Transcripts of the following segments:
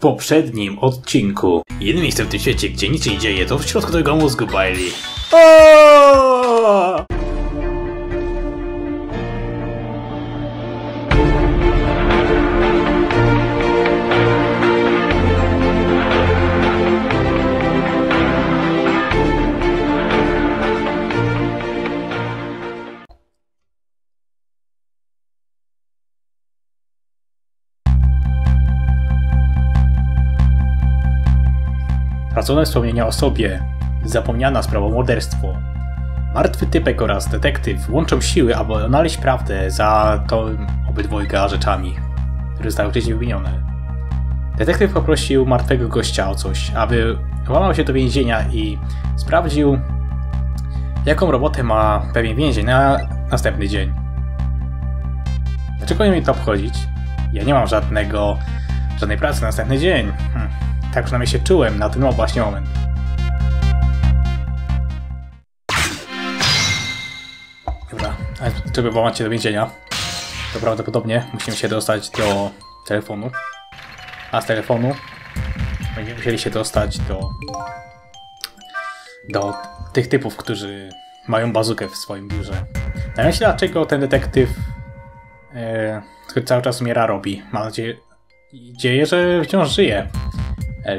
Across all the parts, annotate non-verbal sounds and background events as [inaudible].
poprzednim odcinku. Jedynym miejscem w tym świecie, gdzie nic się nie dzieje, to w środku tego mózgu Bailey. Tracone wspomnienia o sobie, zapomniana sprawa morderstwo. Martwy typek oraz detektyw łączą siły, aby odnaleźć prawdę za to obydwojga rzeczami, które zostały wcześniej wymienione. Detektyw poprosił martwego gościa o coś, aby włamał się do więzienia i sprawdził, jaką robotę ma pewien więzień na następny dzień. Dlaczego mi to obchodzić? Ja nie mam żadnego, żadnej pracy na następny dzień. Hm. Tak przynajmniej się czułem na ten właśnie moment. Dobra, a włamać się do więzienia, to prawdopodobnie musimy się dostać do telefonu. A z telefonu będziemy musieli się dostać do do tych typów, którzy mają bazukę w swoim biurze. Nie wiem dlaczego ten detektyw e, który cały czas umiera robi. Mam nadzieję, że wciąż żyje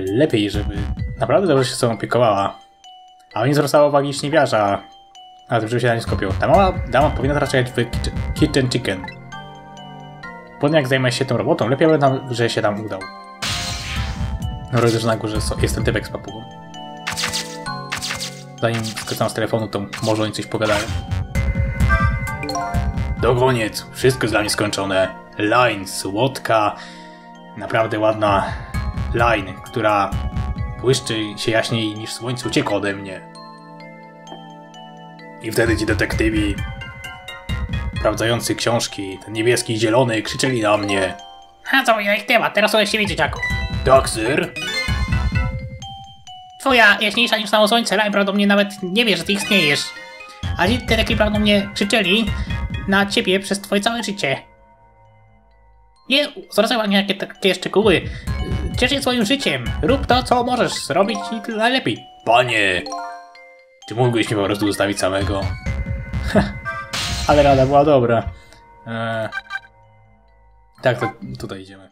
lepiej, żeby naprawdę dobrze się sobą opiekowała. A nie zwracała uwagi śniewiarza, na tym, żeby się na nie skupił. Ta mała dama powinna czekać w Kitchen Chicken. Potem jak zajmę się tą robotą, lepiej będę, że się tam udał. No rodzę, że na górze jest ten typek z papugą. Zanim skorzystam z telefonu, to może oni coś pogadają. Do koniec, wszystko jest dla mnie skończone. Line, słodka, naprawdę ładna Line, która błyszczy się jaśniej niż słońce, uciekła ode mnie. I wtedy ci detektywi, sprawdzający książki, ten niebieski i zielony, krzyczeli na mnie. A co ich temat, teraz się widzieć jako. Tak, sir? Twoja jaśniejsza niż samo słońce, Line prawdopodobnie nawet nie wie, że ty istniejesz. A ci detektywi prawdopodobnie krzyczeli na ciebie przez twoje całe życie. Nie zwracaj uwagi na takie, takie szczegóły. Ciesz się swoim życiem. Rób to, co możesz zrobić i najlepiej. Panie! Czy mógłbyś mnie po prostu zostawić samego? [laughs] Ale rada była dobra. Eee... Tak, to tutaj idziemy.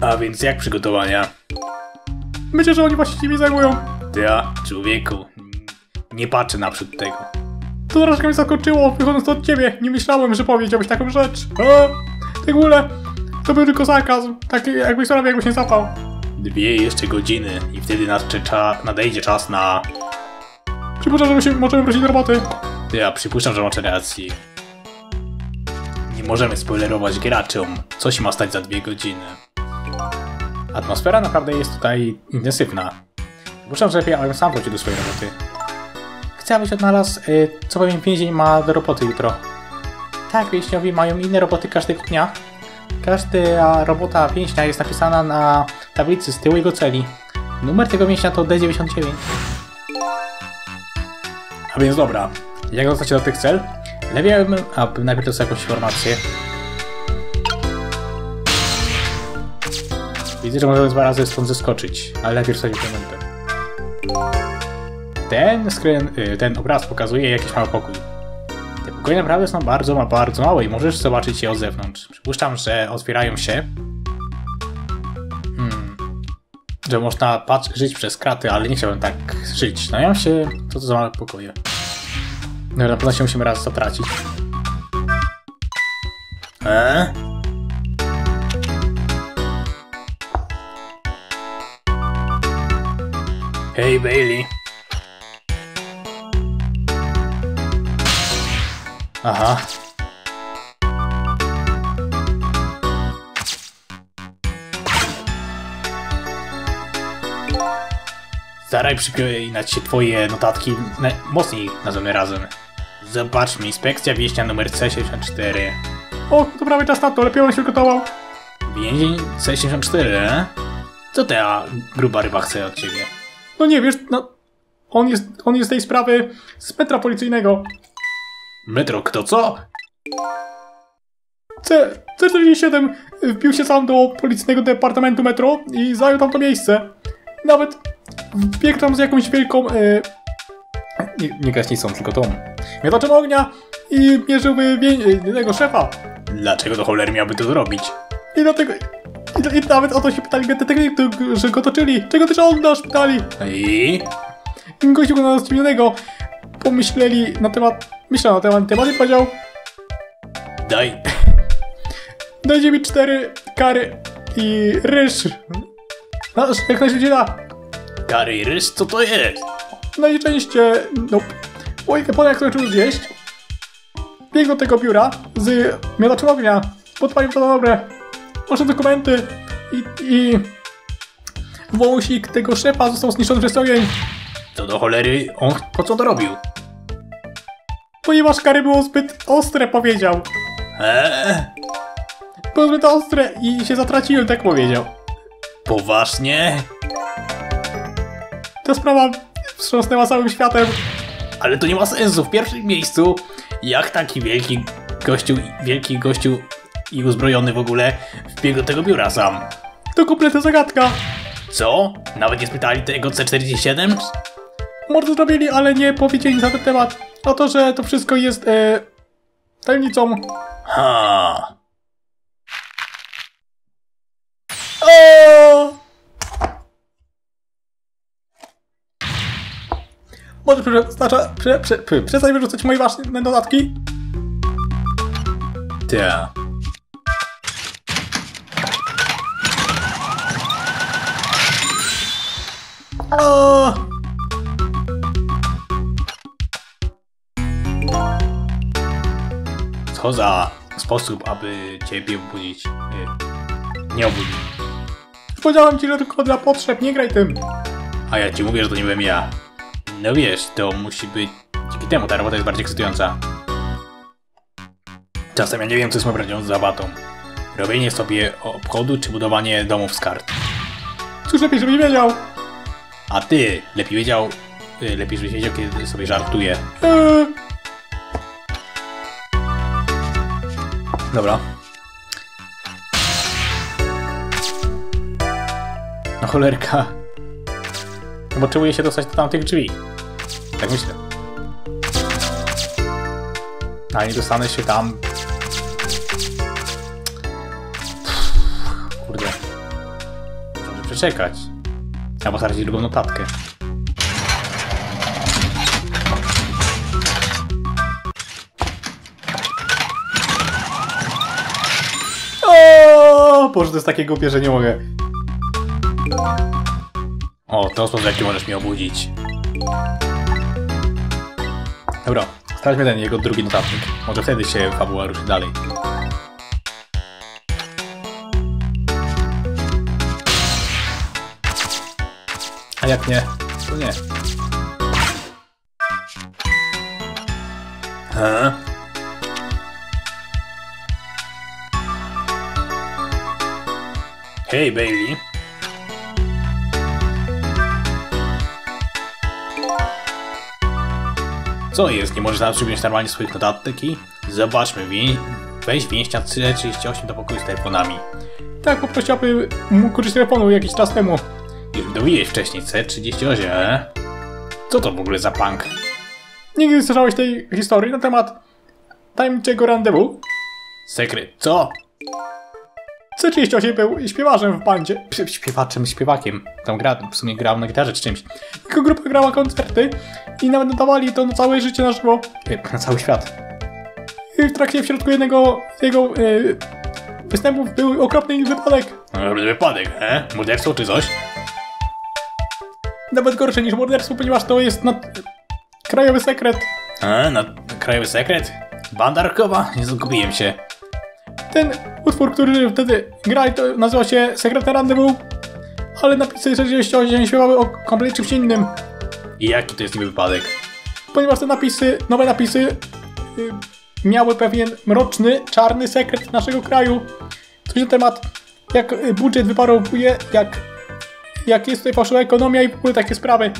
A więc jak przygotowania? Myślę, że oni właśnie nimi zajmują. Ja, człowieku, nie patrzę naprzód tego. To troszkę mnie zakończyło, wychodząc od ciebie. Nie myślałem, że powiedziałbyś taką rzecz. Tak w ogóle, to był tylko sarkazm. Tak jakbyś sprawił, jakbyś nie zapał. Dwie jeszcze godziny i wtedy nadcza, nadejdzie czas na... Przypuszczam, że możemy wrócić do roboty. Ja przypuszczam, że macie rację. Nie możemy spoilerować graczom, co się ma stać za dwie godziny. Atmosfera naprawdę jest tutaj intensywna. Że lepiej, abym sam wrócił do swojej roboty. Chcę, abyś odnalazł, y, co powiem więzień ma do roboty jutro. Tak, więźniowie mają inne roboty każdego dnia. Każda robota więźnia jest napisana na tablicy z tyłu jego celi. Numer tego więźnia to D99. A więc dobra, jak dostać się do tych cel? Lepiej abym, abym najpierw dostał jakąś informację. Widzę, że możemy dwa razy stąd zeskoczyć, ale najpierw sobie implementem. Ten screen, y, ten obraz pokazuje jakiś mały pokój. Te pokoje naprawdę są bardzo, bardzo małe i możesz zobaczyć je od zewnątrz. Przypuszczam, że otwierają się. Hmm. Że można patrz, żyć przez kraty, ale nie chciałbym tak żyć. Znają się, co to za małe pokoje. No na pewno się musimy raz zatracić. Eee? Hej Bailey. Aha. Staraj przypominać się twoje notatki na, mocniej nazwijmy razem. Zobaczmy, inspekcja wieśnia numer C74. O, to prawie czas na to, lepiej on się gotował. Więzień C74, e? Co ta gruba ryba chce od ciebie? No nie wiesz, no... On jest, on jest tej sprawy z metra policyjnego. Metro, kto co? C, C47 wbił się sam do policyjnego departamentu metro i zajął tam to miejsce. Nawet wbiegł tam z jakąś wielką... E, nie, nie gaśnicą, tylko tą. Miotaczem ognia i mierzył wie, tego szefa. Dlaczego do cholery miałby to zrobić? I dlatego... I, I nawet o to się pytali detektywy, że go toczyli. Czego też on nas pytali? I? Gościu go na zdziwionego pomyśleli na temat... Myślał na temat temat i powiedział Daj. Dajcie mi cztery kary i ryż. No, jak najszybciej da. Kary i ryż, co to jest? Najczęściej, no, oj, po jak skończył zjeść, biegł do tego biura z miotaczem ognia, podpalił to na dobre, poszedł dokumenty i, i wąsik tego szefa został zniszczony przez ogień, Co do cholery, on po co to robił? Ponieważ kary było zbyt ostre, powiedział. Eee? Było zbyt ostre i się zatraciłem, tak powiedział. Poważnie? Ta sprawa wstrząsnęła całym światem. Ale to nie ma sensu. W pierwszym miejscu, jak taki wielki gościu, wielki gościu i uzbrojony w ogóle wbiegł do tego biura sam? To kompletna zagadka. Co? Nawet nie spytali tego C47? Może zrobili, ale nie powiedzieli na ten temat. A to, że to wszystko jest e, tajemnicą. Ha. O! Może prze, znaczy, prze, prze, prze, przestań wyrzucać moje ważne dodatki? Ta. O! Co za sposób, aby ciebie obudzić? Nie obudzić. Powiedziałem ci, że tylko dla potrzeb, nie graj tym. A ja ci mówię, że to nie byłem ja. No wiesz, to musi być... Dzięki temu ta robota jest bardziej ekscytująca. Czasem ja nie wiem, co jest moją prawdziwą zabatą. Robienie sobie obchodu, czy budowanie domów z kart. Cóż lepiej, żebyś wiedział. A ty lepiej wiedział... y, Lepiej, żebyś wiedział, kiedy sobie żartuję. Eee, Dobra. No cholerka. No Potrzebuję się dostać do tamtych drzwi. Tak myślę. A nie dostanę się tam. Kurde. Muszę przeczekać. Albo stracić drugą notatkę. Boże, to jest takie głupie, że nie mogę. O, ten sposób jaki możesz mnie obudzić. Dobra, sprawdźmy ten jego drugi notatnik. Może wtedy się fabuła ruszy dalej. A jak nie, to nie. Ha? Hej, Bailey. Co jest? Nie możesz nawet przyjąć normalnie swoich notatek i... Zobaczmy, wie... weź więźnia C38 do pokoju z telefonami. Tak, poprosiłby mógł użyć telefonu jakiś czas temu. Już dowiedziałeś wcześniej C38, e? Co to w ogóle za punk? Nigdy nie słyszałeś tej historii na temat tajemniczego randewu? Sekret, co? C38 był śpiewarzem w bandzie. Śpiewaczem, śpiewakiem. Tam gra, w sumie grał na gitarze czy czymś. Jego grupa grała koncerty i nawet nadawali to na całe życie na żywo. E, Na cały świat. I w trakcie w środku jednego z jego e, występów był okropny wypadek. Wypadek, e? Morderstwo czy coś? Nawet gorsze niż morderstwo, ponieważ to jest nad... krajowy sekret. A, na krajowy sekret? Banda rockowa? Nie zgubiłem się. Ten utwór, który wtedy grali, to nazywa się Sekretne Randewu, ale napisy 68 śpiewały o kompletnie czymś innym. I jaki to jest niby wypadek? ponieważ te napisy, nowe napisy y, miały pewien mroczny, czarny sekret naszego kraju. Coś na temat, jak y, budżet wyparowuje, jak, jak jest tutaj fałszywa ekonomia i w ogóle takie sprawy.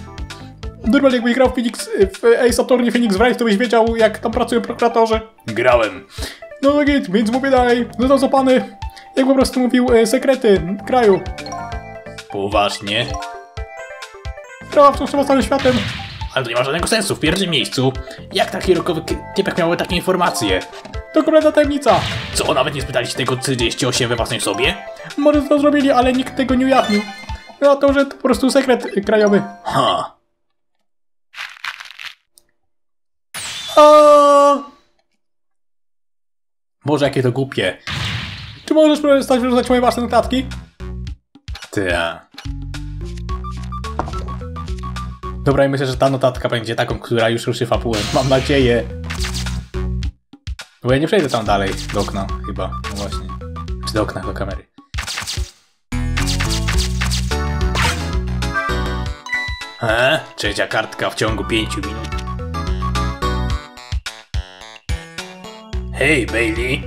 Normalnie jakbyś grał w Phoenix, w Ace Attorney Phoenix Wright, to byś wiedział, jak tam pracują prokuratorzy. Grałem. No git, więc mówię dalej. No to co pany, jak po prostu mówił, e, sekrety kraju. Poważnie. Sprawa wciąż trzeba całym światem. Ale to nie ma żadnego sensu w pierwszym miejscu. Jak taki rokowy typek miałby takie informacje? To kompletna tajemnica. Co, nawet nie spytaliście tego 48 we własnej sobie? Może to zrobili, ale nikt tego nie ujawnił. No to, że to po prostu sekret krajowy. Ha. A, Boże, jakie to głupie. czy możesz przestać wyrzucać moje własne notatki? Ta. Dobra, i myślę, że ta notatka będzie taką, która już ruszy fabułę. Mam nadzieję. Bo ja nie przejdę tam dalej, do okna, chyba. No właśnie. Czy do okna, do kamery. E? Trzecia kartka w ciągu 5 minut. Hej, Bailey.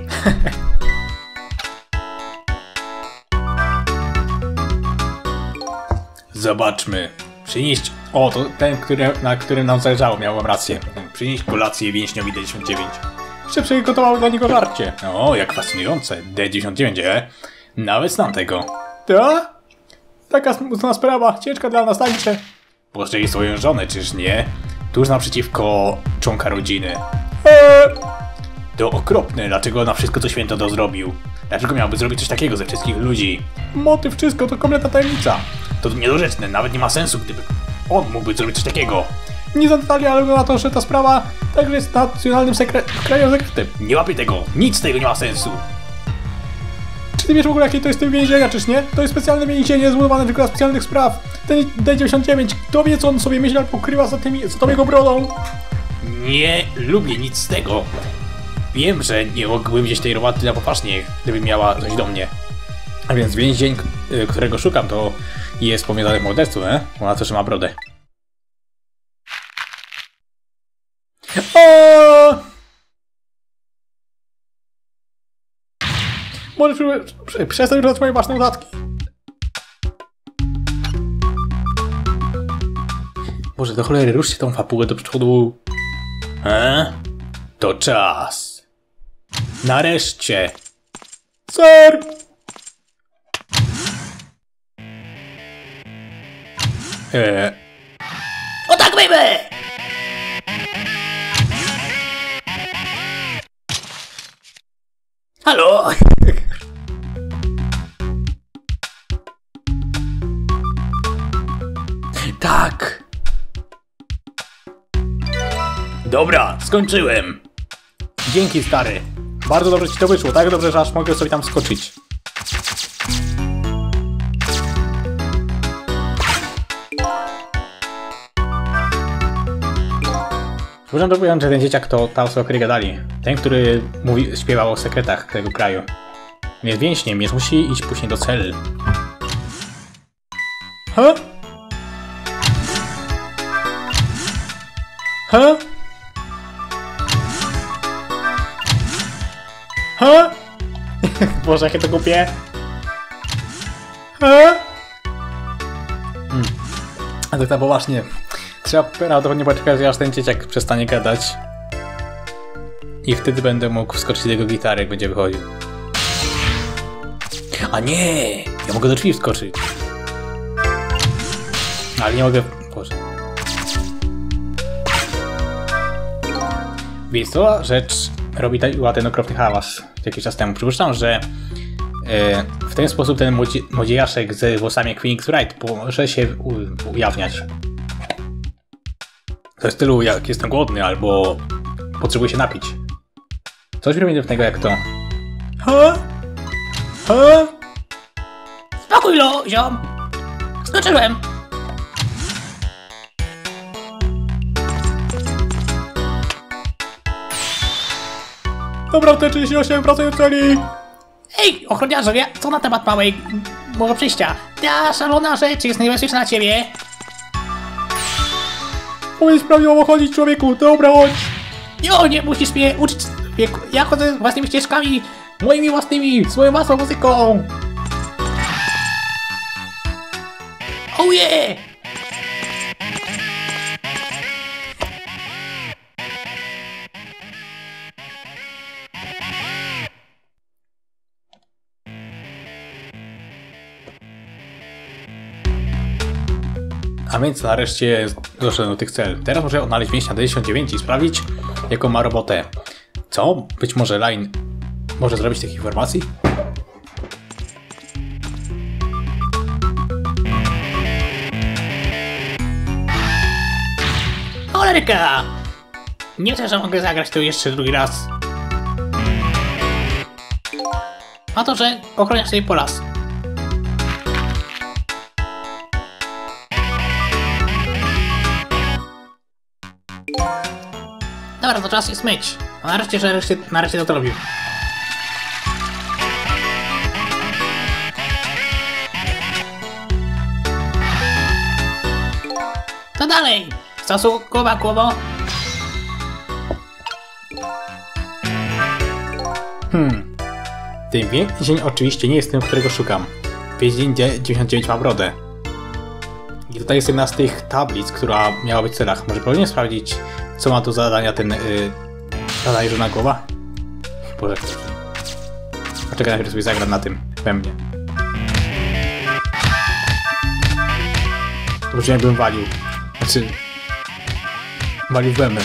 [laughs] Zobaczmy. Przynieść... O, to ten, który, na którym nam zależało, miałem rację. Przynieść kolację więźniowi D99. Jeszcze przygotował dla niego żarcie. O, jak fascynujące. D99, e? Nawet znam tego. Ta? Taka smutna sprawa, ciężka dla nas tańsze. Postrzeli swoją żonę, czyż nie? Tuż naprzeciwko członka rodziny. Eee, To okropne, dlaczego na wszystko co święto to zrobił? Dlaczego miałby zrobić coś takiego ze wszystkich ludzi? motyw, wszystko to kompletna tajemnica. To niedorzeczne, nawet nie ma sensu, gdyby on mógłby zrobić coś takiego. Nie za detali, ale na to, że ta sprawa także jest nacjonalnym sekre sekretem. Nie łapię tego, nic z tego nie ma sensu. Czy ty wiesz w ogóle jakie to jest typ więzienia, czyż nie? To jest specjalne więzienie zbudowane tylko dla specjalnych spraw. Ten D99, kto wie co on sobie myśli albo ukrywa za, tymi, za tą jego brodą. Nie lubię nic z tego. Wiem, że nie mógłbym wziąć tej roboty na poważnie, gdyby miała coś do mnie. A więc więzień, y, którego szukam, to jest powiązany morderstwo, nie? Ona też ma brodę. O! Możesz przestać używać moje własne notatki. Boże, do cholery, ruszcie tą fabułę do przodu. E? To czas. Nareszcie. Sir! E, O tak, baby! halo? [laughs] tak. Dobra, skończyłem. Dzięki, stary. Bardzo dobrze ci to wyszło, tak dobrze, że aż mogę sobie tam skoczyć. Przepraszam, dopowiem, że ten dzieciak to ta osoba, której gadali. Ten, który mówi, śpiewał o sekretach tego kraju. Jest więźniem, więc musi iść później do celi. Ha? Ha? Ha? [laughs] Boże, jakie to głupie. Ha? Hmm. A tak na poważnie. Trzeba prawdopodobnie poczekać, aż ten dzieciak przestanie gadać. I wtedy będę mógł wskoczyć do jego gitary, jak będzie wychodził. A nie! Ja mogę do drzwi wskoczyć. Ale nie mogę... Boże. Więc to rzecz robi ta- ten okropny hałas jakiś czas temu. Przypuszczam, że e, w ten sposób ten młodzi- młodziejaszek z włosami jak Phoenix Wright może się ujawniać. To w stylu jak jestem głodny albo potrzebuję się napić. Coś prymitywnego jak to. Ha? Ha? Spokój, lo, ziom! Skoczyłem! Dobra, te 38 pracuję w celi! Ej, ochroniarzowie, co na temat małej... mojego przejścia? Ta szalona rzecz jest niebezpieczna dla ciebie. Powiedz prawidłowo chodzić człowieku, dobra chodź! Jo, nie musisz mnie uczyć. wieku. Ja chodzę własnymi ścieżkami, moimi własnymi, swoją własną muzyką. Oh yeah! A więc nareszcie doszedłem do tych cel. Teraz muszę odnaleźć więźnia D99 i sprawdzić, jaką ma robotę. Co? Być może Line może zrobić tych informacji? Cholerka! Nie chcę, że mogę zagrać to jeszcze drugi raz. A to, że ochroniasz sobie po las. Dobra, to czas jest myć. Nareszcie, że nareszcie, nareszcie to robił. To dalej! Stosu, głowa, głowo. Hmm. Ten więzień oczywiście nie jest tym, którego szukam. Więzień D99 ma brodę. I tutaj jest jedna z tych tablic, która miała być w celach. Może powinien sprawdzić, co ma tu zadania ten... Yy, zadanie żona głowa? Boże. Poczekaj, najpierw sobie zagram na tym. We mnie. To brzmi jakbym walił. Znaczy... Walił we mnie.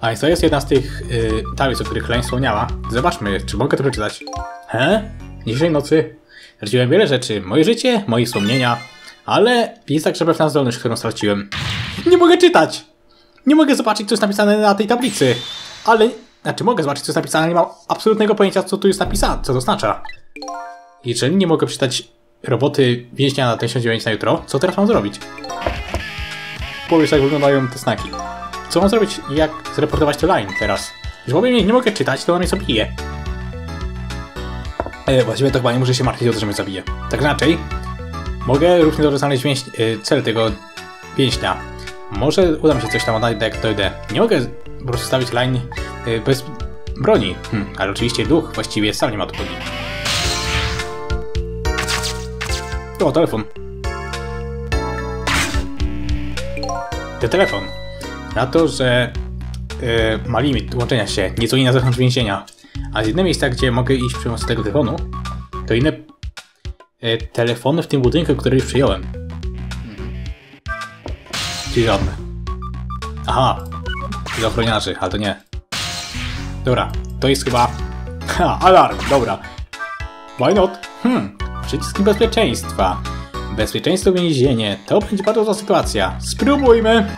A więc to jest jedna z tych y, tablic, o których Lane wspomniała. Zobaczmy, czy mogę to przeczytać. He? Dzisiejszej nocy straciłem wiele rzeczy. Moje życie, moje wspomnienia, ale jest także pewna zdolność, którą straciłem. Nie mogę czytać! Nie mogę zobaczyć, co jest napisane na tej tablicy. Ale... Znaczy, mogę zobaczyć, co jest napisane, ale nie mam absolutnego pojęcia, co tu jest napisane, co to oznacza. Jeżeli nie mogę przeczytać roboty więźnia na 1009 na jutro, co teraz mam zrobić? Powiesz, jak wyglądają te znaki. Co mam zrobić jak zreportować to line teraz? Że powiem jej, nie mogę czytać, to on mnie zabije. E, właściwie to chyba nie muszę się martwić o to, że mnie zabije. Tak inaczej, mogę równie dobrze znaleźć e, cel tego więźnia. Może uda mi się coś tam odnaleźć, jak dojdę. Nie mogę po prostu stawić line e, bez broni. Hm, ale oczywiście duch właściwie sam nie ma broni. O, telefon. Ten telefon na to, że yy, ma limit łączenia się nieco inna zewnątrz więzienia. A z jednego miejsca, gdzie mogę iść przy pomocy tego telefonu, to inne telefony w tym budynku, który już przyjąłem. Czyli żadne. Aha, z ochroniarzy, ale to nie. Dobra, to jest chyba... Ha, alarm, dobra. Why not? Hmm, przycisk bezpieczeństwa. Bezpieczeństwo więzienie. To będzie bardzo zła sytuacja. Spróbujmy!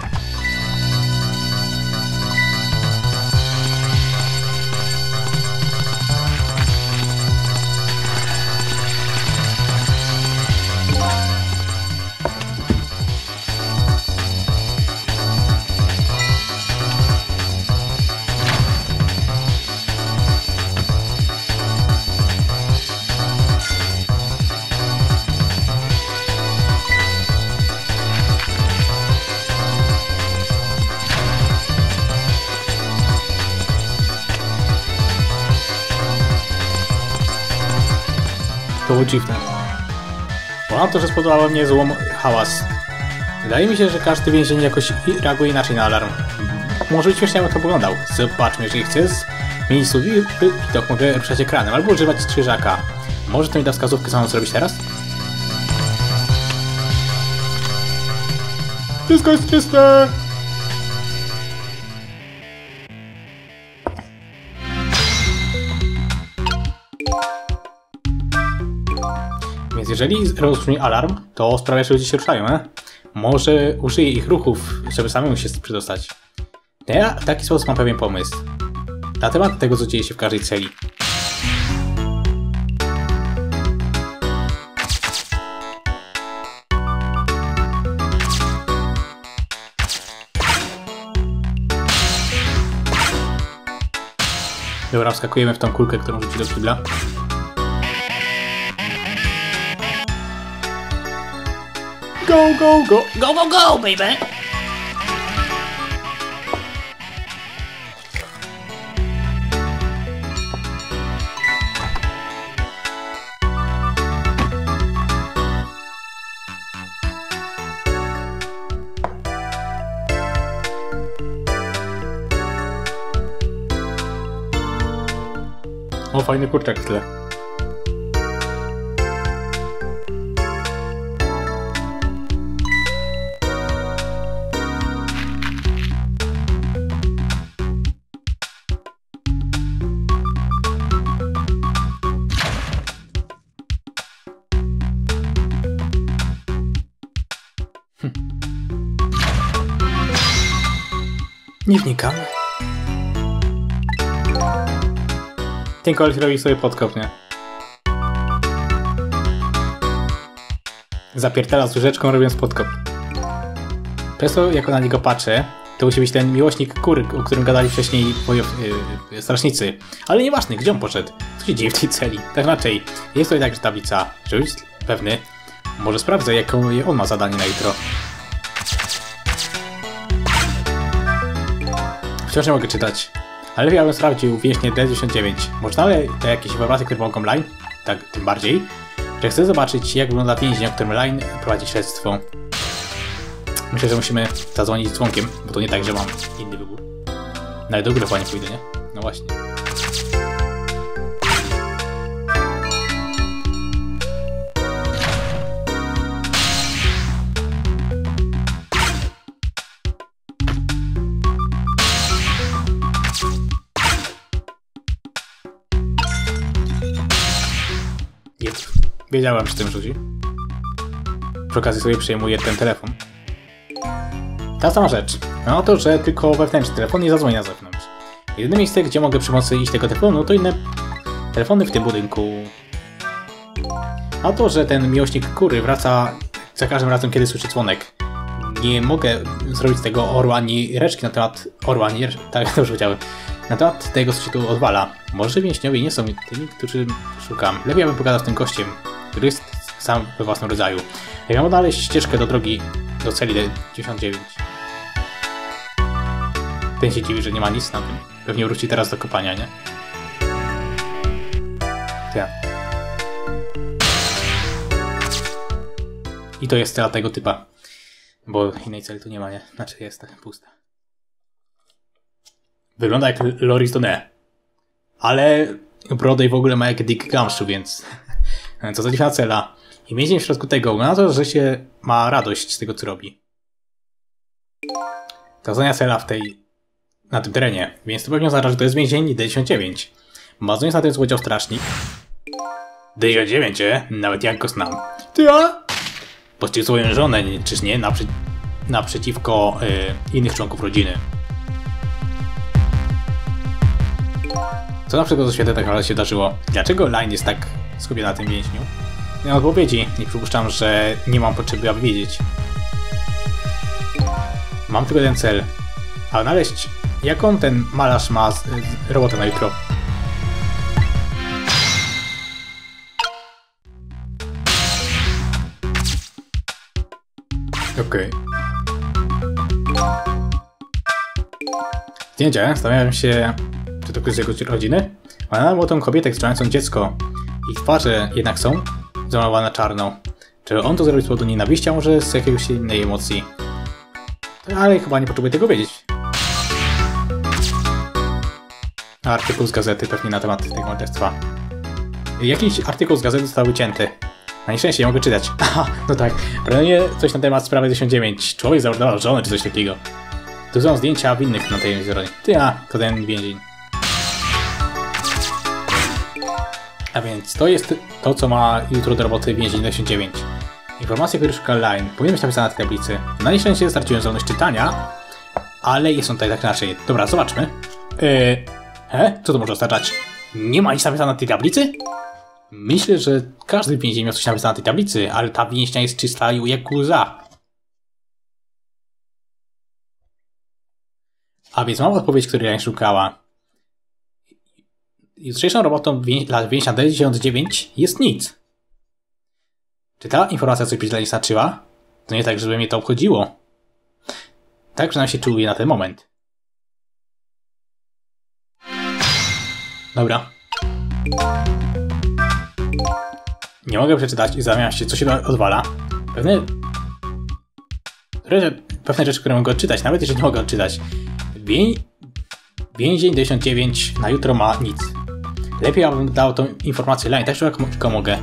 Ponadto, że spodobał mnie złom hałas. Wydaje mi się, że każdy więzień jakoś reaguje inaczej na alarm. Może być śmiesznie, jakbym to wyglądał. Zobaczmy, jeżeli chcę zmienić swój wi- wi- widok, mogę ruszać ekranem albo używać strzyżaka. Może to mi da wskazówkę, co mam zrobić teraz? Wszystko jest czyste! Jeżeli rozbrzmi alarm, to sprawia, że ludzie się ruszają, e? Może użyję ich ruchów, żeby samemu się przedostać. Ja w taki sposób mam pewien pomysł. Na temat tego, co dzieje się w każdej celi. Dobra, wskakujemy w tą kulkę, którą rzuci do kibla. Go, go, go! Go, go, go, baby! O, fajny kurczak w tle. Nie wnikam. Ten koleś robi sobie podkop, nie? Zapierdala z łyżeczką robiąc podkop. Przez to, jak na niego patrzę, to musi być ten miłośnik kury, o którym gadali wcześniej bojow, yy, strażnicy. Ale nieważne, gdzie on poszedł? Co się dzieje w tej celi? Tak raczej, jest to i tak tablica. Być pewny, może sprawdzę, jaką on ma zadanie na jutro. Wciąż nie mogę czytać. Ale lepiej bym sprawdził więźnie D99. Może dalej te jakieś informacje, które pomogą Line? Tak, tym bardziej. Że chcę zobaczyć, jak wygląda więzień, o którym Line prowadzi śledztwo. Myślę, że musimy zadzwonić dzwonkiem, bo to nie tak, że mam inny wybór. Nawet do góry pójdę, nie? No właśnie. Wiedziałem, że tym rzuci. Przy okazji sobie przejmuję ten telefon. Ta sama rzecz. No to, że tylko wewnętrzny telefon nie zadzwoni na zewnątrz. Jedyne miejsce, gdzie mogę przy pomocy iść tego telefonu, to inne telefony w tym budynku. A to, że ten miłośnik kury wraca za każdym razem, kiedy słyszy dzwonek. Nie mogę zrobić tego orła ani reszki na temat orła, ani reszki, tak [laughs] dobrze powiedziałem. Na temat tego, co się tu odwala. Może więźniowie nie są tymi, którzy szukam. Lepiej abym pogadał z tym gościem, który jest sam we własnym rodzaju. Ja miałem odnaleźć ścieżkę do drogi do celi 99. Ten się dziwi, że nie ma nic na tym. Pewnie wróci teraz do kopania, nie? Ja. I to jest cela tego typa. Bo innej celi tu nie ma, nie? Znaczy jest tak pusta. Wygląda jak Loris Donet. Ale brodę i w ogóle ma jak Dick Gumshoe, więc co za dziwna cela. I więzień w środku tego na to, że się ma radość z tego, co robi. Ostatnia cela w tej na tym terenie, więc to pewnie oznacza, że to jest więzień D99. Bazując na tym złodział strażnik. D99, e? Nawet jak go znam. Ty a? Pościł swoją żonę, czyż nie? Naprzy naprzeciwko y, innych członków rodziny. Co na przykład ze tak naprawdę się wydarzyło? Dlaczego Line jest tak skupiona na tym więźniu? Nie odpowiedzi i przypuszczam, że nie mam potrzeby, aby wiedzieć. Mam tylko jeden cel. A znaleźć, jaką ten malarz ma z, z robotę na jutro. Okej. Okay. Zdjęcie, się, czy to ktoś z jego rodziny? Ona młodą kobietę strzelającą dziecko. Ich twarze jednak są zamalowane czarną. Czy on to zrobił z powodu nienawiści, a może z jakiejś innej emocji? Ale chyba nie potrzebuję tego wiedzieć. Artykuł z gazety pewnie na temat tego morderstwa. Jakiś artykuł z gazety został wycięty. Na nieszczęście nie mogę czytać. [laughs] Aha, no tak. Pewnie coś na temat sprawy 1009. Człowiek zamordował żonę czy coś takiego. Tu są zdjęcia winnych na tej stronie. Ty, a, to ten więzień. A więc to jest to, co ma jutro do roboty więzień 89. Informacje, które szuka Line, powinny być napisane na tej tablicy. Na nieszczęście straciłem zdolność czytania, ale jest on tutaj tak inaczej. Dobra, zobaczmy. Yy, he? Co to może oznaczać? Nie ma nic napisane na tej tablicy? Myślę, że każdy więzień miał coś napisane na tej tablicy, ale ta więźnia jest czysta i jak łza. A więc mam odpowiedź, której Line szukała jutrzejszą robotą dla więźnia D99 jest nic. Czy ta informacja coś dla nie znaczyła? To nie tak, żeby mnie to obchodziło. Tak przynajmniej się czuję na ten moment. Dobra. Nie mogę przeczytać i zastanawiam się, co się odwala. Pewne... Pewne rzeczy, które mogę odczytać, nawet jeżeli nie mogę odczytać. Wię... Więzień 99 na jutro ma nic. Lepiej abym dał tą informację line, tak jak tylko mogę.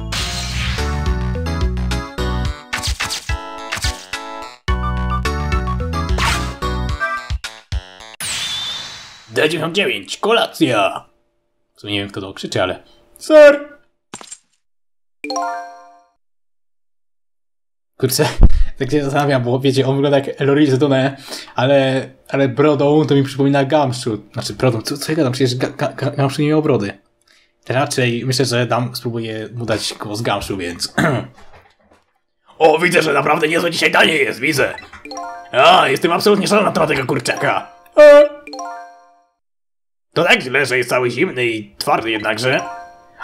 D99, kolacja! W sumie nie wiem kto to krzyczy, ale... Sir! Kurczę, tak się zastanawiam, bo wiecie, on wygląda jak Elorise Dune, ale Ale brodą to mi przypomina Gamszu. Znaczy brodą, co, co ja gadam? Przecież ga, Gamszu nie miał brody. Raczej myślę, że dam, spróbuję mu dać głos Gamszu, więc... [clears throat] O, widzę, że naprawdę niezłe dzisiaj danie jest, widzę. A, jestem absolutnie szalony na temat tego kurczaka. E, To tak źle, że jest cały zimny i twardy jednakże.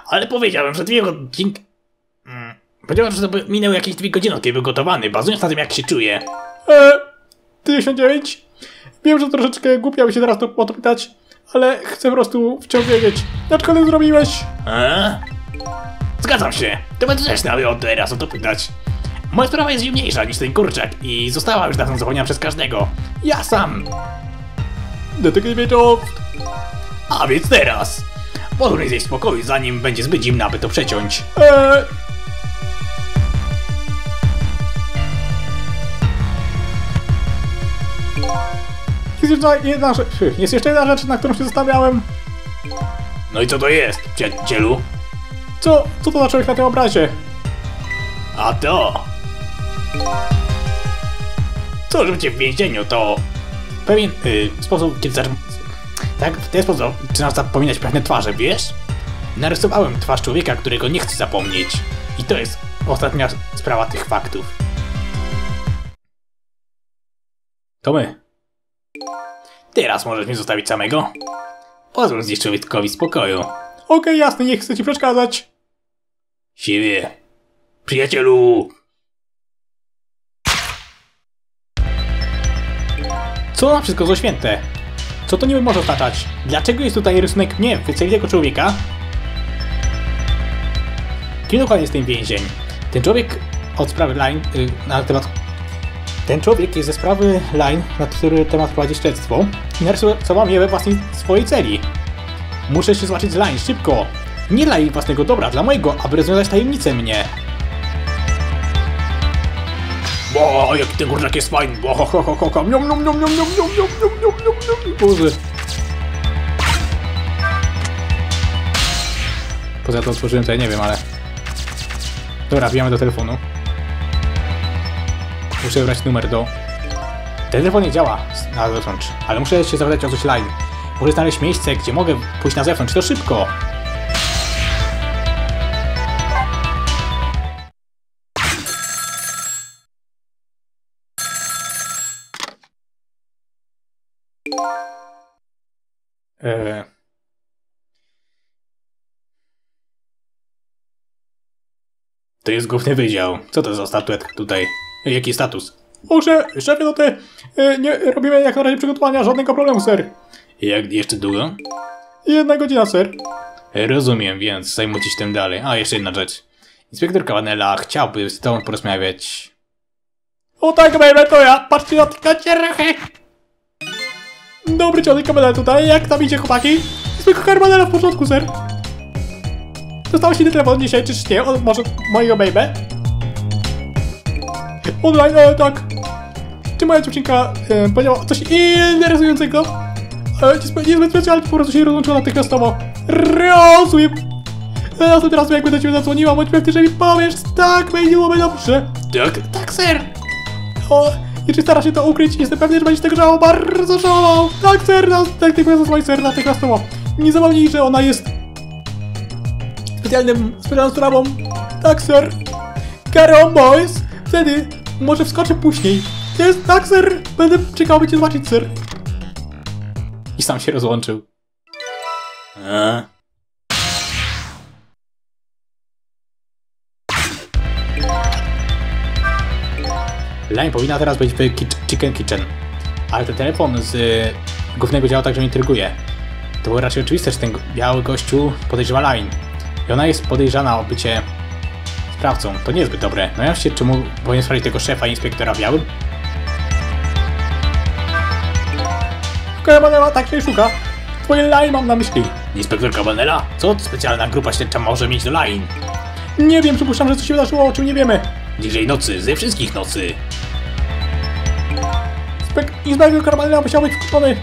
Ale powiedziałem, że dwie godziny... Mm. Powiedziałem, że to minęły jakieś dwie godziny, od kiedy był gotowany, bazując na tym, jak się czuje. e, 59. Wiem, że troszeczkę głupia by się teraz to, o to pytać, ale chcę po prostu wciąż wiedzieć, dlaczego to zrobiłeś? A? Zgadzam się. To będę też od teraz o to pytać. Moja sprawa jest zimniejsza niż ten kurczak i została już dawno zapomniana przez każdego. Ja sam. Detektywie Job. A więc teraz. Pozwól mi zejść w spokoju, zanim będzie zbyt zimna, aby to przeciąć. E, jest jeszcze jedna rzecz, jest jeszcze jedna rzecz, na którą się zastanawiałem. No i co to jest, przyjacielu? Co, co to za człowiek na tym obrazie? A to... Co, że cię w więzieniu, to... Pewien y, sposób, kiedy. Tak, w ten sposób zaczynam zapominać pewne twarze, wiesz? Narysowałem twarz człowieka, którego nie chcę zapomnieć. I to jest ostatnia sprawa tych faktów. To my. Teraz możesz mnie zostawić samego? Pozwól zjeść człowiekowi spokoju. Okej, jasne, nie chcę ci przeszkadzać. Siebie. Przyjacielu! Co na wszystko za święte? Co to niby może oznaczać? Dlaczego jest tutaj rysunek mnie, wycelitego człowieka? Kim dokładnie jest ten więzień? Ten człowiek od sprawy Line y, na temat... Ten człowiek jest ze sprawy Line, na który temat prowadzi śledztwo i narysował je we własnej swojej celi. Muszę się zobaczyć z Line, szybko! Nie dla jej własnego dobra, dla mojego, aby rozwiązać tajemnicę mnie. O, jaki ten kurczak jest fajny! O, ho, ho, ho, ho, ho. Niom, niom, niom, niom, niom, niom, niom, niom, niom, niom, niom. Boże. Poza to otworzyłem to ja nie wiem, ale... Dobra, wbijamy do telefonu. Muszę wybrać numer do... Telefon nie działa na zewnątrz, ale muszę się zapytać o coś live. Muszę znaleźć miejsce, gdzie mogę pójść na zewnątrz, to szybko! Eee... To jest główny wydział. Co to za statuetka tutaj? Jaki status? Szef, szefie, no ty... E, nie robimy jak na razie przygotowania, żadnego problemu, ser. Jak jeszcze długo? Jedna godzina, ser. Rozumiem, więc zajmujcie się tym dalej. A, jeszcze jedna rzecz. Inspektor Cavanella chciałby z tobą porozmawiać. O tak, baby, to ja. Patrzcie na te kacierachy. Dobry ciąg kabela tutaj. Jak tam idzie, chłopaki? Zwykły Carmanela w porządku, ser. Dostałeś inny telefon dzisiaj, czyż nie? Od może mojego baby? Online, e, tak. Czy moja dziewczynka e, powiedziała coś interesującego? E, niezbyt, specjalnie, po prostu się rozłączyła natychmiastowo. Rozumiem. E, Następny raz jakby do ciebie zadzwoniła, bądź pewny, że mi powiesz. Tak, będzie byłoby dobrze. Tak? Tak, ser! O, jeśli stara się to ukryć, jestem pewny, że będziesz tego żałował, bardzo żałował! Tak, ser, tylko zadzwoń, ser, natychmiastowo. Nie zapomnij, że ona jest specjalnym, specjalną sprawą. Tak, ser. On, boys! Wtedy może wskoczę później. Jest, tak, ser! Będę czekał, by cię zobaczyć, ser. I sam się rozłączył. A? Line powinna teraz być w Chicken Kitchen. Ale ten telefon z y, głównego działu także mnie intryguje. To było raczej oczywiste, że ten biały gościu podejrzewa Line. I ona jest podejrzana o bycie sprawcą. To nie jest zbyt dobre. No ja się, czemu powinien sprawdzić tego szefa inspektora białym? Kajamanela tak się szuka. Twoje Line mam na myśli. Inspektor Cavanella? Co specjalna grupa śledcza może mieć do line? Nie wiem, przypuszczam, że coś się wydarzyło, o czym nie wiemy. Dzisiaj nocy, ze wszystkich nocy. Spek Inspektor Kajamanela musiał być wkurzony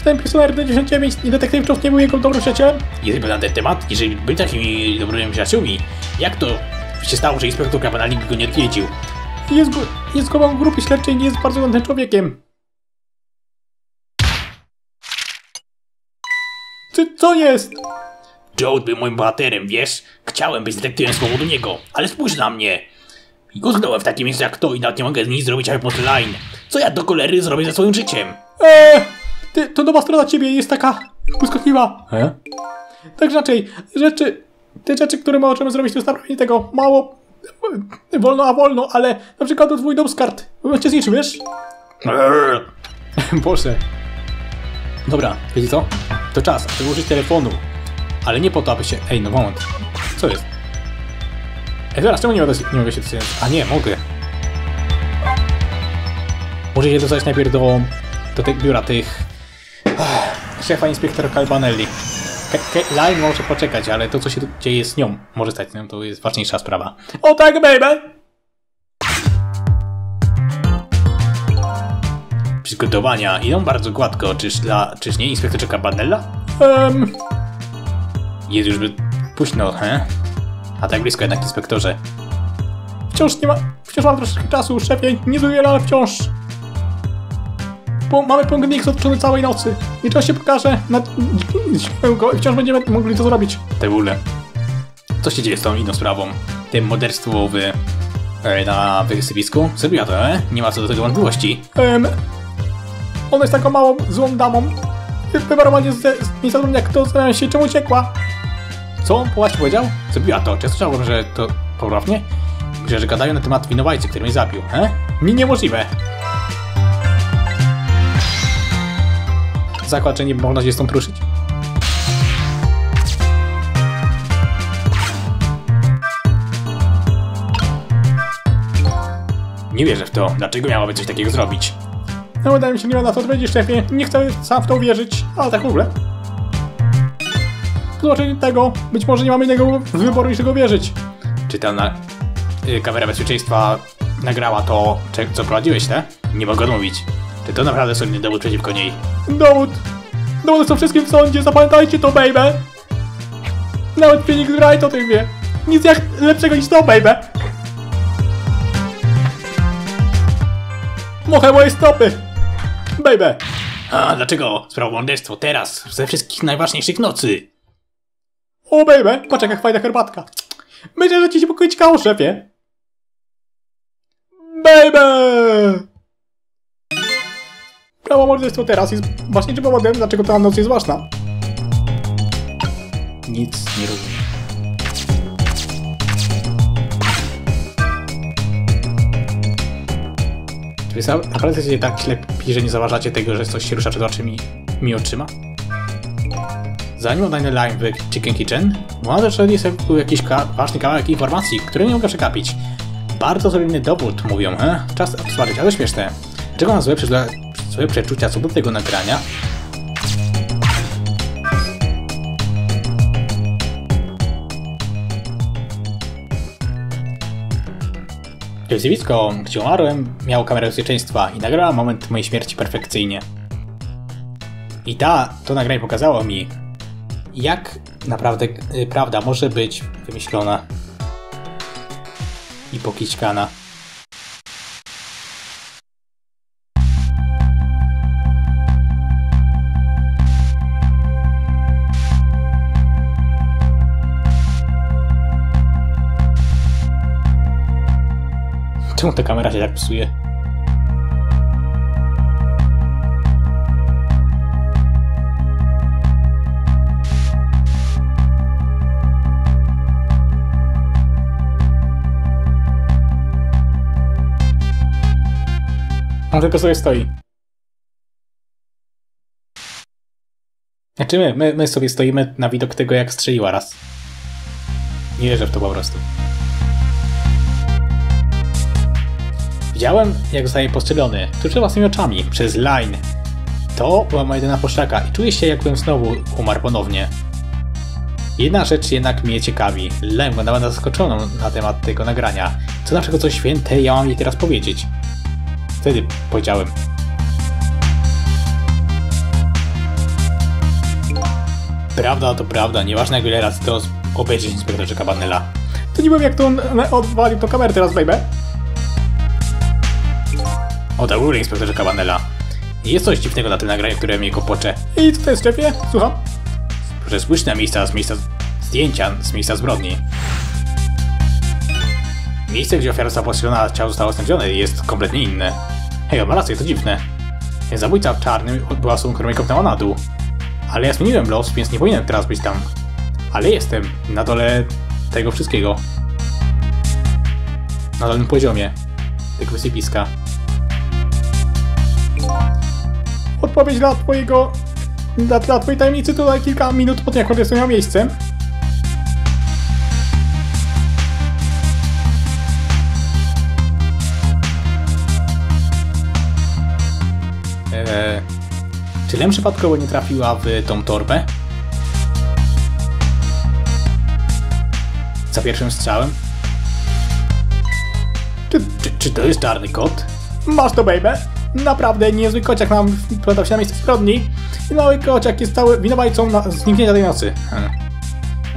przeczytałem Personary 99 i detektyw Jones nie był jego dobrym przyjacielem? Jeżeli na ten temat, jeżeli byli takimi dobrymi przyjaciółmi, jak to się stało, że inspektor Kabanalik go nie odwiedził? Jest, jest głową grupy śledczej nie jest bardzo godnym człowiekiem. Czy co jest? Joe był moim bohaterem, wiesz? Chciałem być detektywem z powodu niego, ale spójrz na mnie! Go znałem w takim miejscu jak to i nawet nie mogę z nim zrobić Harry Potter Line. Co ja do cholery zrobię ze swoim życiem? Eee! Ty, to nowa strona ciebie jest taka błyskotliwa. He? Tak raczej, rzeczy, te rzeczy, które możemy zrobić, to jest naprawdę tego mało e, wolno, a wolno, ale na przykład twój dom z kart. Cię zniszczył, wiesz? Boże. Dobra, wiecie co? To czas, aby użyć telefonu. Ale nie po to, aby się... Ej, no moment. Co jest? Ej, zaraz, czemu nie mogę, nie mogę się dostać? A nie, mogę. Muszę się dostać najpierw do, do tych biura tych... Szefa inspektora Calbanelli. Line może poczekać, ale to, co się dzieje z nią, może stać nią, to jest ważniejsza sprawa. O tak, baby! Przygotowania idą bardzo gładko, czyż dla... czyż nie inspektorze Cabanella? Um, Jest już by późno, he? A tak blisko jednak, inspektorze. wciąż nie ma... Wciąż mam troszeczkę czasu, szefie. Nie ale wciąż. Bo mamy pojedynek otoczony całej nocy. I czas się pokaże. Na... go i wciąż będziemy mogli to zrobić. Te bóle. Co się dzieje z tą inną sprawą? Tym morderstwo w... E, na wysypisku? Zrobiła to, e? Nie ma co do tego wątpliwości. Um, ona jest taką małą, złą damą. Z nie zadumia, jak to zastanawiam się, czemu uciekła. Co on właśnie powiedział? Zrobiła to. Czy słyszałem, że to poprawnie? Że, że gadają na temat winowajcy, który mnie zabił, he? Nie, niemożliwe. Zakład, że nie można się stąd ruszyć. Nie wierzę w to. Dlaczego miałaby coś takiego zrobić? No wydaje mi się, nie ma na to odpowiedzi, szefie. Nie chcę sam w to uwierzyć, ale tak w ogóle. Po zobaczeniu tego, być może nie mamy innego wyboru niż tego wierzyć. Czy ta na... y, kamera bezpieczeństwa nagrała to, co prowadziłeś, te? Nie mogę odmówić. To naprawdę solidny dowód przeciwko niej? Dowód! Dowód są wszystkim w sądzie, zapamiętajcie to, baby! Nawet Phoenix Wright o tym wie. Nic jak lepszego niż to, baby! Mochę moje stopy! Baby! A, dlaczego sprawa morderstwo teraz, ze wszystkich najważniejszych nocy? O, baby! Patrz jaka fajna herbatka. Myślę, że ci się pokoić kało, szefie. Baby! Prawo morderstwo teraz jest właśnie powodem, dlaczego ta noc jest ważna. Nic nie rozumiem. Czy wy naprawdę jesteście tak ślepi, że nie zauważacie tego, że coś się rusza przed oczymi mi oczyma? Zanim oddajmy live w Chicken Kitchen, mam zaczęli sobie tu jakiś ka- ważny kawałek informacji, który nie mogę przegapić. Bardzo solidny dowód, mówią, he? Czas otworzyć, ale śmieszne. Czego mam złe, przeczucia- złe przeczucia co do tego nagrania? Zjawisko, gdzie umarłem, miało kamerę bezpieczeństwa i nagrała moment mojej śmierci perfekcyjnie. I ta, to nagranie pokazało mi, jak naprawdę y, prawda może być wymyślona i pokićkana. Czemu ta kamera się tak psuje? On tylko sobie stoi. Znaczy my, my, my sobie stoimy na widok tego, jak strzeliła raz. Nie wierzę w to po prostu. Widziałem, jak zostaje postrzelony, tuż własnymi oczami, przez line. To była moja jedyna poszlaka i czuję się, jakbym znowu umarł ponownie. Jedna rzecz jednak mnie ciekawi. Len wyglądała na zaskoczoną na temat tego nagrania. Co na przykład coś święte ja mam jej teraz powiedzieć? Wtedy powiedziałem. Prawda to prawda, nieważne jak wiele razy to obejrzeć inspektorze Cabanela. To nie wiem jak to on odwalił tą kamerę teraz, baby. O tak, góry inspektorze Cabanela. Jest coś dziwnego na tym nagraniu, które mnie kopocze. I to jest, szefie? Słucham. spójrz na miejsca z miejsca zdjęcia z miejsca zbrodni. Miejsce, gdzie ofiara została postrzelona, ciało zostało znalezione jest kompletnie inne. Hej, on ma rację, to dziwne. Zabójca w czarnym była osobą, mnie kopnęła na dół. Ale ja zmieniłem los, więc nie powinienem teraz być tam. Ale jestem na dole tego wszystkiego. Na dolnym poziomie tego wysypiska. Odpowiedź dla twojego... Dla, dla twojej tajemnicy to kilka minut po tym, jak odwiedzę miał miejsce. Eee, czy Lem przypadkowo nie trafiła w tą torbę? Za pierwszym strzałem? Czy, czy, czy to jest czarny kot? Masz to, baby! Naprawdę niezły kociak nam wplątał się na miejsce zbrodni. I mały kociak jest winowajcą na zniknięcia tej nocy. Hmm.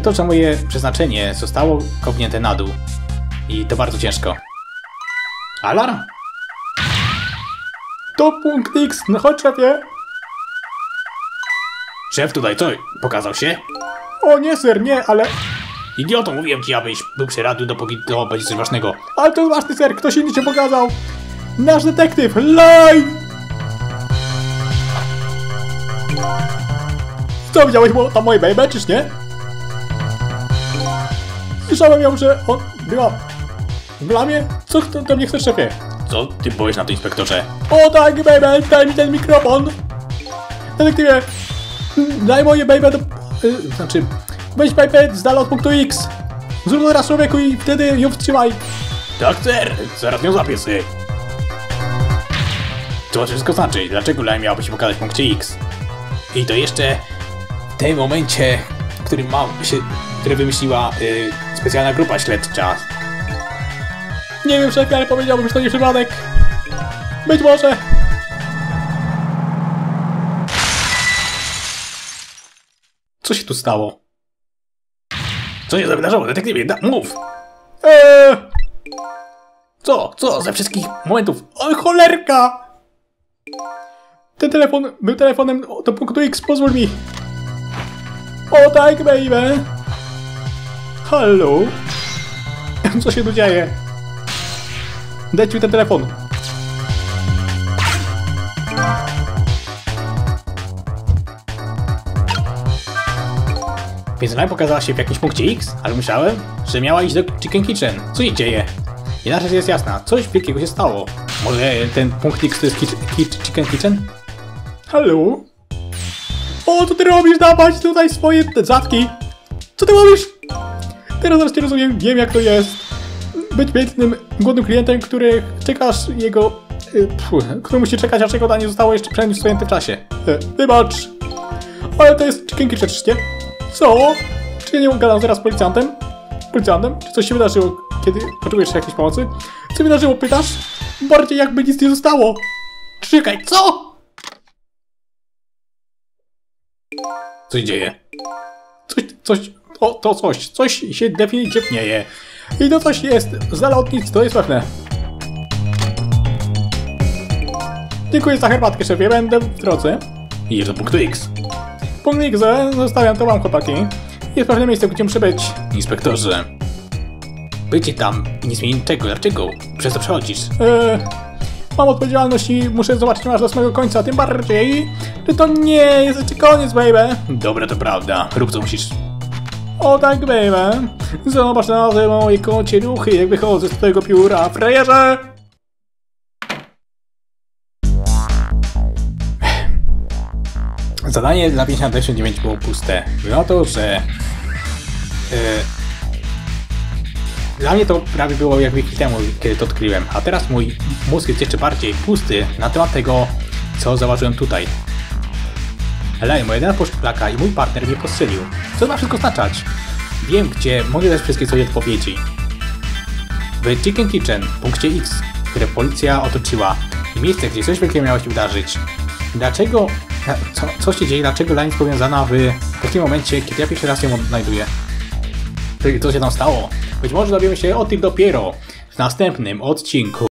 To, że moje przeznaczenie zostało kopnięte na dół. I to bardzo ciężko. Alarm? To punkt X, no chodź szefie. Szef tutaj co? Pokazał się? O nie, ser, nie, ale... Idioto, mówiłem ci, abyś był przy radiu, dopóki to będzie coś ważnego. Ale to ważny, ser, ktoś inny się pokazał. Nasz detektyw, live! Co, widziałeś tam moje baby, czyż nie? Słyszałem ją, że on była w lamie. Co kto do mnie chcesz, szefie? Co ty powiesz na to, inspektorze? O tak, baby, daj mi ten mikrofon! Detektywie, daj moje baby do... Y, znaczy, weź baby z dala od punktu X. Zrób to teraz człowieku i wtedy ją wstrzymaj. Tak, ser, zaraz ją sobie. To wszystko znaczy, dlaczego Lime miałaby się pokazać w punkcie X? I to jeszcze w tym momencie, w którym mam się, który wymyśliła y, specjalna grupa śledcza. Nie wiem, szefie, ale powiedziałbym, że to nie przypadek. Być może. Co się tu stało? Co się wydarzyło, detektywie? Da, mów! Eee! Co? Co? Ze wszystkich momentów? Oj, cholerka! Ten telefon był telefonem do punktu X, pozwól mi. O tak, baby. Halo? [laughs] Co się tu dzieje? Dajcie mi ten telefon. Ona pokazała się w jakimś punkcie X, ale myślałem, że miała iść do Chicken Kitchen. Co się dzieje? Jedna rzecz jest jasna, coś wielkiego się stało. Może ten punkt X to jest Chicken Kitchen? Halo? O, co ty robisz? Dawać tutaj swoje zatki! Co ty robisz? Teraz wreszcie rozumiem, wiem jak to jest. Być biednym, głodnym klientem, który czekasz jego... y, Pfu, który musi czekać, aż jego danie zostało jeszcze przynajmniej w czasie. E, Wybacz. Ale to jest Chicken Kitchen, czyście? Co? Czy ja nie gadam zaraz z policjantem? Policjantem? Czy coś się wydarzyło, kiedy potrzebujesz jakiejś pomocy? Co się wydarzyło, pytasz? Bardziej jakby nic nie zostało. Czekaj, co? Co się dzieje? Coś, coś, o, to coś, coś się definitywnie dzieje. I to coś jest z dala od nic, to jest pewne. Dziękuję za herbatkę, szefie, będę w drodze. I do punktu X. Punkt X, zostawiam to wam, chłopaki. Jest pewne miejsce, gdzie muszę być. Inspektorze. Bycie tam i nie zmieni niczego, dlaczego? Przez to przechodzisz. Eee, mam odpowiedzialność i muszę zobaczyć aż do samego końca, tym bardziej, że to nie jest jeszcze koniec, baby. Dobra, to prawda. Rób co musisz. O tak, baby. Zobacz na te moje kocie ruchy, jak wychodzę z twojego pióra, frajerze! Zadanie dla 59 było puste. Było to, że... Yy, dla mnie to prawie było jak wieki temu, kiedy to odkryłem, a teraz mój mózg jest jeszcze bardziej pusty na temat tego, co zauważyłem tutaj. Helej, moja jedyna poszlaka i mój partner mnie postrzelił. Co ma wszystko oznaczać? Wiem, gdzie mogę dać wszystkie swoje odpowiedzi. W Chicken Kitchen, punkcie X, które policja otoczyła i miejsce, gdzie coś wielkiego miało się wydarzyć. Dlaczego, co, co się dzieje, dlaczego Line jest powiązana w takim momencie, kiedy ja pierwszy raz ją odnajduję? Co się tam stało? Być może dowiemy się o tym dopiero w następnym odcinku.